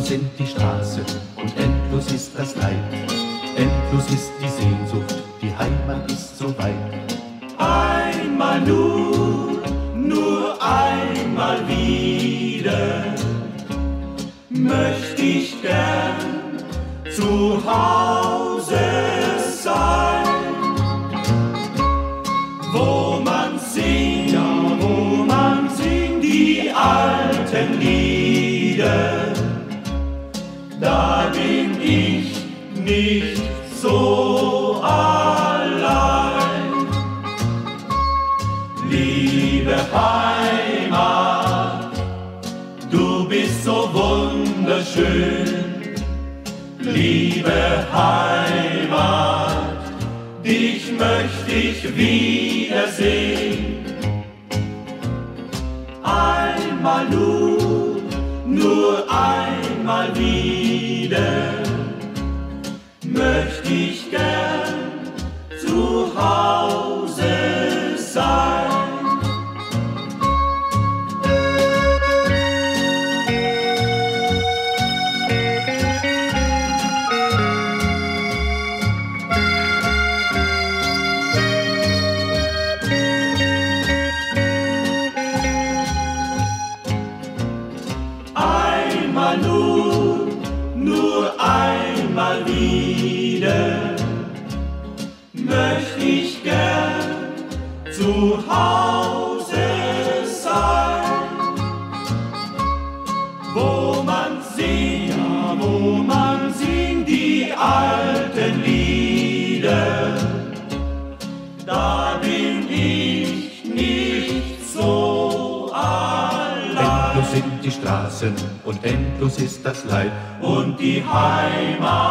Endlos sind die Straßen und endlos ist das Leid. Endlos ist die Sehnsucht, die Heimat ist so weit. Einmal nur, nur einmal wieder möchte ich gern zu Hause Da bin ich nicht so allein. Liebe Heimat, du bist so wunderschön. Liebe Heimat, dich möchte ich wiedersehen. Einmal nur, nur einmal wieder. Möchte ich gern Nur, nur einmal wieder. Möchte ich gern zu Hause die Straßen und endlos ist das Leid. Und die Heimat